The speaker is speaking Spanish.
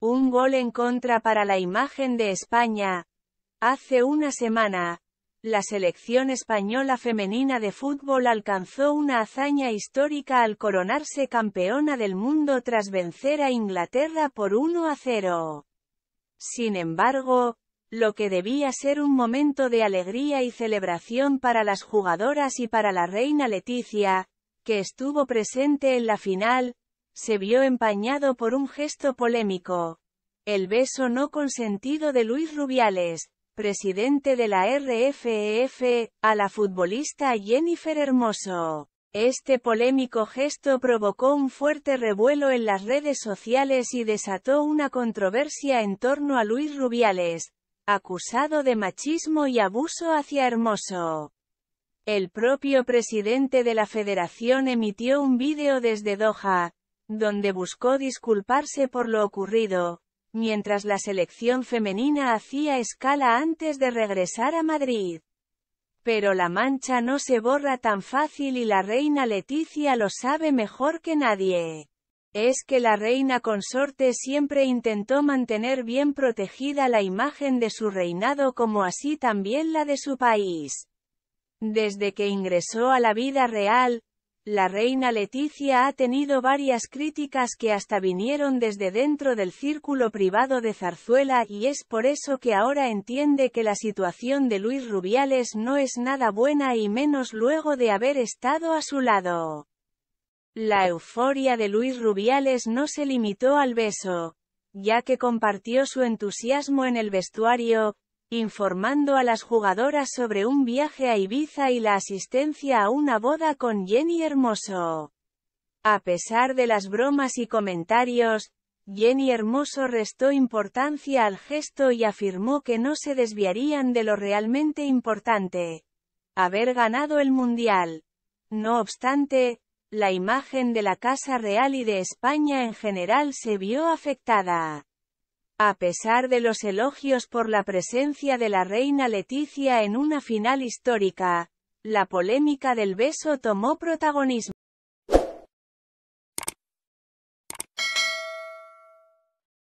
Un gol en contra para la imagen de España. Hace una semana, la selección española femenina de fútbol alcanzó una hazaña histórica al coronarse campeona del mundo tras vencer a Inglaterra por 1 a 0. Sin embargo, lo que debía ser un momento de alegría y celebración para las jugadoras y para la reina Leticia, que estuvo presente en la final, se vio empañado por un gesto polémico. El beso no consentido de Luis Rubiales, presidente de la RFEF, a la futbolista Jennifer Hermoso. Este polémico gesto provocó un fuerte revuelo en las redes sociales y desató una controversia en torno a Luis Rubiales, acusado de machismo y abuso hacia Hermoso. El propio presidente de la federación emitió un vídeo desde Doha, donde buscó disculparse por lo ocurrido, mientras la selección femenina hacía escala antes de regresar a Madrid. Pero la mancha no se borra tan fácil y la reina Leticia lo sabe mejor que nadie. Es que la reina consorte siempre intentó mantener bien protegida la imagen de su reinado como así también la de su país. Desde que ingresó a la vida real, la reina Leticia ha tenido varias críticas que hasta vinieron desde dentro del círculo privado de Zarzuela y es por eso que ahora entiende que la situación de Luis Rubiales no es nada buena y menos luego de haber estado a su lado. La euforia de Luis Rubiales no se limitó al beso, ya que compartió su entusiasmo en el vestuario, informando a las jugadoras sobre un viaje a Ibiza y la asistencia a una boda con Jenny Hermoso. A pesar de las bromas y comentarios, Jenny Hermoso restó importancia al gesto y afirmó que no se desviarían de lo realmente importante. Haber ganado el Mundial. No obstante, la imagen de la Casa Real y de España en general se vio afectada. A pesar de los elogios por la presencia de la reina Leticia en una final histórica, la polémica del beso tomó protagonismo.